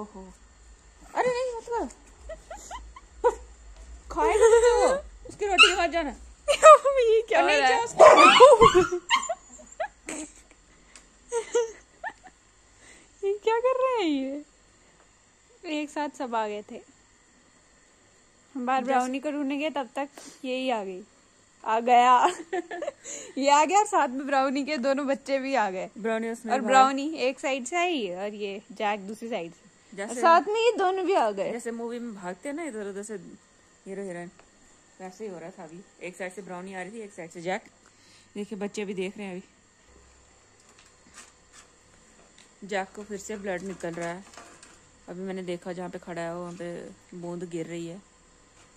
ओहो। अरे नहीं मत कर। खाएगा वो। उसकी रोटी के बाद जाना। ये क्या हो नहीं रहा जा है उसको? ये क्या कर रहे हैं ये? एक साथ सब आ गए थे। हम बाहर ब्राउनी को ढूँढने गए तब तक यही आ गई। आ गया। ये आ गया और साथ में ब्राउनी के दोनों बच्चे भी आ गए। ब्राउनी और ब्राउनी एक साइड से आई और ये जैक दूसरी साइड से। साथ में ये दोनों भी आ गए। जैसे मूवी में भागते हैं ना इधर उधर से हीरो हीरोइन वैसे ही हो रहा था अभी। एक साइड से ब्राउनी आ रही थी एक साइड से जैक देखिए बच्चे भी देख रहे हैं अभी। जैक को फिर से ब्लड निकल रहा है। अभी मैंने देखा जहाँ पे खड़ा है वहाँ पे बूंद गिर रही है।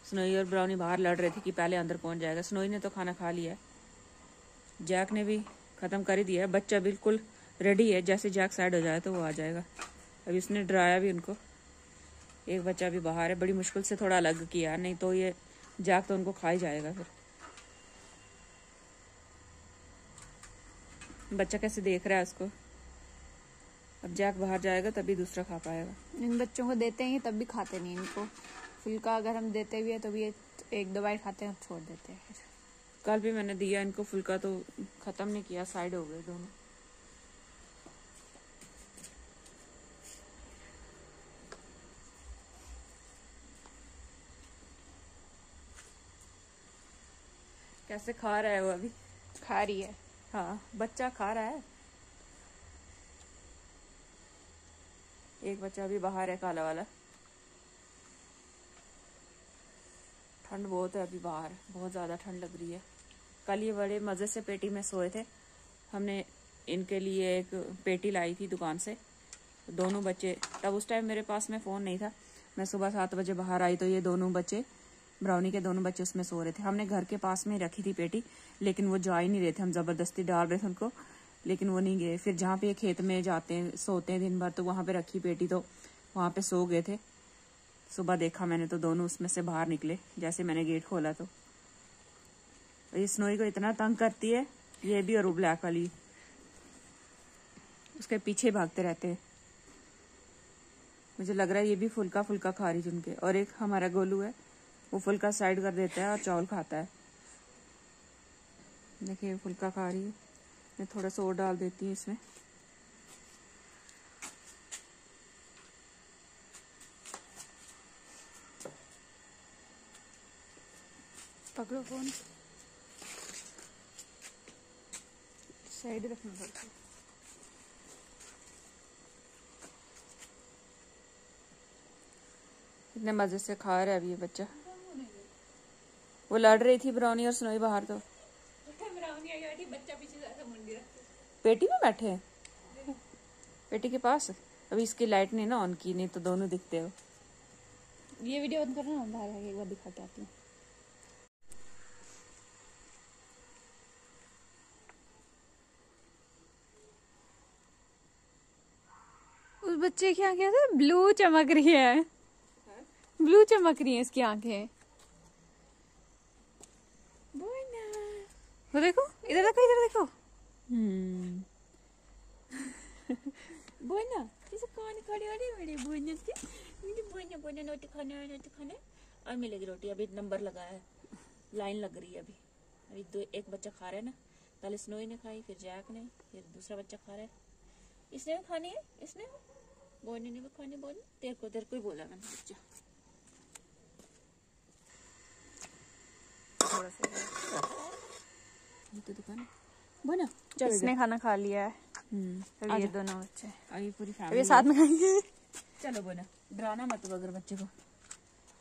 स्नोई और ब्राउनी बाहर लड़ रहे थे कि पहले अंदर पहुँच जाएगा। स्नोई ने तो खाना खा लिया है। जैक ने भी ख़त्म कर ही दिया है। बच्चा बिल्कुल रेडी है। जैसे जैक साइड हो जाए तो वो आ जाएगा। अभी उसने डराया भी उनको। एक बच्चा भी बाहर है बड़ी मुश्किल से थोड़ा अलग किया नहीं तो ये जाग तो उनको खा ही जाएगा फिर। बच्चा कैसे देख रहा है उसको? अब जाग बाहर जाएगा तभी दूसरा खा पाएगा। इन बच्चों को देते हैं तब भी खाते नहीं इनको। फुल्का अगर हम देते भी है तो भी एक दो बार खाते हैं छोड़ देते हैं कल भी मैंने दिया इनको फुल्का तो खत्म नहीं किया साइड हो गए दोनों। कैसे खा रहा है वो अभी? खा रही है। हाँ बच्चा खा रहा है? एक बच्चा भी बाहर है काला वाला। ठंड बहुत है अभी बाहर बहुत ज़्यादा ठंड लग रही है। कल ये बड़े मज़े से पेटी में सोए थे। हमने इनके लिए एक पेटी लाई थी दुकान से। दोनों बच्चे तब उस टाइम मेरे पास में फ़ोन नहीं था। मैं सुबह सात बजे बाहर आई तो ये दोनों बच्चे ब्राउनी के दोनों बच्चे उसमें सो रहे थे। हमने घर के पास में रखी थी पेटी, लेकिन वो जा ही नहीं रहे थे। हम ज़बरदस्ती डाल रहे थे उनको, लेकिन वो नहीं गए। फिर जहाँ पे ये खेत में जाते हैं, सोते हैं दिन भर तो वहाँ पे रखी पेटी तो वहाँ पे सो गए थे। सुबह देखा मैंने तो दोनों उसमें से बाहर निकले, जैसे मैंने गेट खोला तो। ये स्नोई को इतना तंग करती है, ये भी और ब्लैक वाली। उसके पीछे भागते रहते हैं। मुझे लग रहा है ये भी फुल्का फुल्का खा रही उनके। और एक हमारा गोलू है वो फुल्का साइड कर देता है और चावल खाता है। देखिए फुल्का खा रही है। मैं थोड़ा सा और डाल देती हूँ इसमें। पकड़ो फ़ोन। साइड रखना पड़ता है। इतने मज़े से खा रहा है अभी ये बच्चा। वो लड़ रही थी ब्राउनी और स्नोई बाहर तो। पेटी में बैठे हैं? पेटी के पास? अभी इसकी लाइट नहीं ना ऑन की, नहीं तो दोनों दिखते हो। ये वीडियो बंद करना बाहर आके एक बार दिखा के आती हूँ उस बच्चे की आँखें ब्लू चमक रही है। ब्लू चमक रही है इसकी आँखें। वो देखो, इधर देखो इधर देखो। बोना इसे कौन खड़ी हो रही मेरी बोना की मुझे बोना बोना रोटी खाना है रोटी खाना। और मिलेगी रोटी, अभी नंबर लगा है। लाइन लग रही है अभी। अभी दो, एक बच्चा खा रहा है ना पहले स्नोई ने खाई, फिर जैक ने, फिर दूसरा बच्चा खा रहा है। इसने भी खानी है, इसने बोने ने भी खानी बोल तेरे को तेरे को ही बोला मैंने, बच्चा थोड़ा सा ये तो दुकान चलो इसने खाना खा लिया है। हम्म अब ये दोनों बच्चे। अभी पूरी अब ये फैमिली साथ में खाएँगे। चलो बोना डराना मत अगर बच्चे को।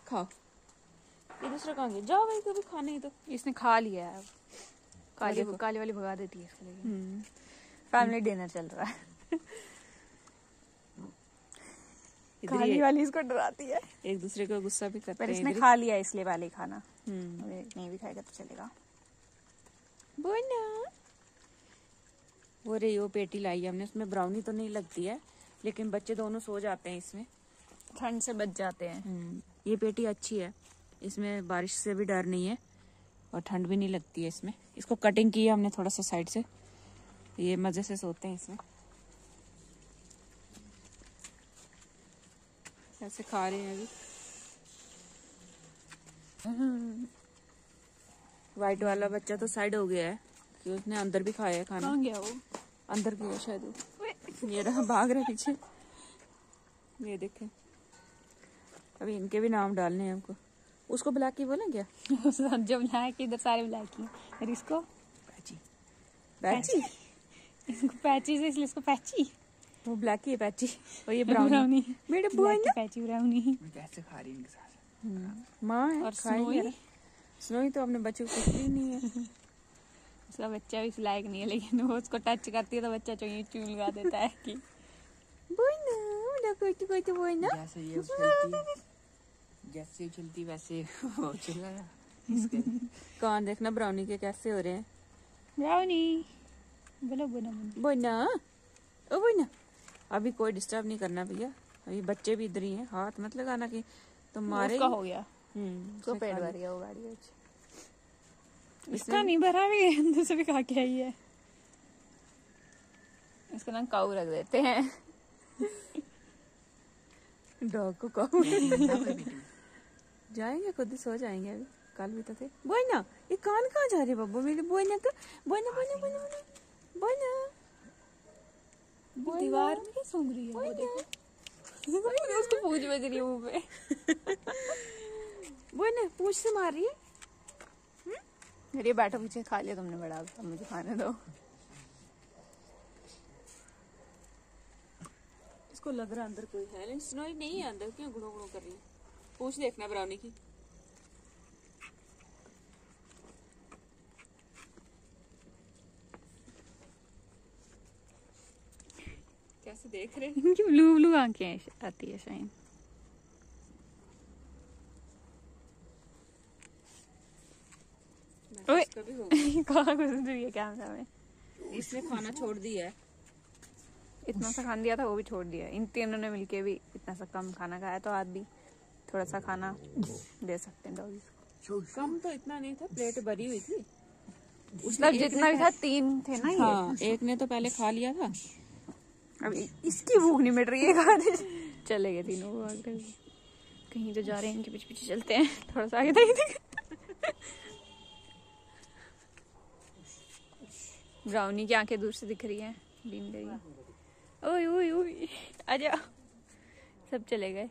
खाओ। ये दूसरा कहाँ गया? जाओ भाई कभी खाने ही तो। इसने खा लिया है काली। काली वाली भगा देती है इसके लिए। हम्म। फैमिली डिनर चल रहा है। काली वाली इसको डराती है। एक दूसरे को गुस्सा भी करते पर हैं इसने खा लिया इसलिए वाले खाना। हम्म। नहीं भी खाएगा तो चलेगा। बोना वो रही वो पेटी लाई है हमने उसमें ब्राउनी तो नहीं लगती है लेकिन बच्चे दोनों सो जाते हैं इसमें। ठंड से बच जाते हैं। ये पेटी अच्छी है इसमें बारिश से भी डर नहीं है और ठंड भी नहीं लगती है इसमें। इसको कटिंग की है हमने थोड़ा सा साइड से ये मज़े से सोते हैं इसमें। ऐसे खा रहे हैं अभी। वाइट वाला बच्चा तो साइड हो गया है कि उसने अंदर भी खाया है खाना। कहाँ गया वो? अंदर गया शायद ये रहा भाग रहा पीछे। ये देखे। अभी इनके भी नाम डालने हैं हमको। उसको ब्लैक की बोले क्या? जो ब्लैक इधर सारे ब्लैक ही हैं। और इसको? पैची पैची इसको पैची से इसलिए इसको पैची वो ब्लैक ही है पैची और ये ब्राउनी ब्राउनी मेरे बुआ ब्लैक की पैची ब्राउनी कैसे खा रही है इनके साथ। माँ और स्नोई? स्नोई तो अपने बच्चे को कुछ भी नहीं है। उसका बच्चा भी इस लायक नहीं है लेकिन वो उसको टच करती है तो बच्चा चुई चुई लगा देता है कि तो कोई तो जैसे ये उछलती जैसे उछलती वैसे वो है इसके। कान देखना ब्राउनी के कैसे हो रहे हैं? ब्राउनी बोलो बोलो ओ बोइना अभी कोई डिस्टर्ब नहीं करना भैया। अभी बच्चे भी इधर ही हैं हाथ मत लगाना कि तुम मारे हो गया। हम्म उसने पेट भर गया वो गाड़ी में इसका नहीं भरा भी अंदर से भी खा के आई है। इसका नाम काऊ रख देते हैं। डॉग को कहो जाएँगे खुद ही सो जाएँगे अभी। कल भी तो थे। बोइना ये कान कहाँ जा रहे बब्बू मेरे बोइना का बोइना बोइना बोइना बोइना। बोइना। दीवार में क्या सूंघ रही है वो देखो। उसको पूछ बज रही है मुँह पे। बोइना पूछ से मार रही है। अरे बैठो पीछे खा लिया तुमने बड़ा अब मुझे खाने दो। इसको लग रहा अंदर कोई है लेकिन स्नोई नहीं है अंदर क्यों गुड़ो गुड़ो कर रही है? पूछ देखना ब्राउनी की। कैसे देख रहे हैं? ब्लू ब्लू आँखें आती है शाइन ओए। इसका भी होगा। कहाँ घुस रही है कैमरा में। इसने खाना छोड़ दिया है। इतना सा खाना दिया था वो भी छोड़ दिया इन तीनों ने मिलके भी इतना सा कम खाना खाया तो आज भी थोड़ा सा खाना दे सकते हैं डॉगीज को। कम तो इतना नहीं था प्लेट भरी हुई थी। मतलब जितना भी था तीन थे ना ये। हाँ एक ने तो पहले खा लिया था। अब इसकी भूख नहीं मिट रही है खाने चले गए तीनों कहीं तो जा रहे हैं इनके पीछे पीछे चलते हैं। थोड़ा सा आगे तक ब्राउनी की आँखें दूर से दिख रही हैं, बीन गई ओए ओए ओए आजा सब चले गए।